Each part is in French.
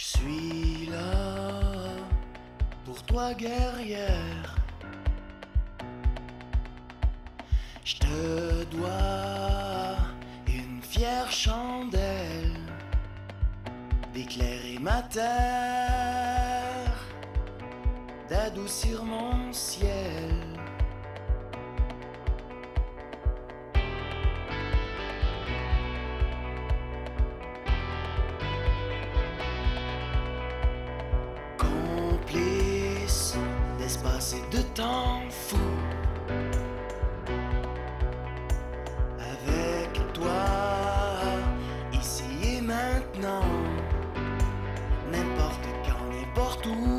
Je suis là pour toi guerrière. Je te dois une fière chandelle d'éclairer ma terre, d'adoucir mon ciel. D'espace et de temps fou. Avec toi, ici et maintenant, n'importe quand, n'importe où.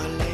Solid.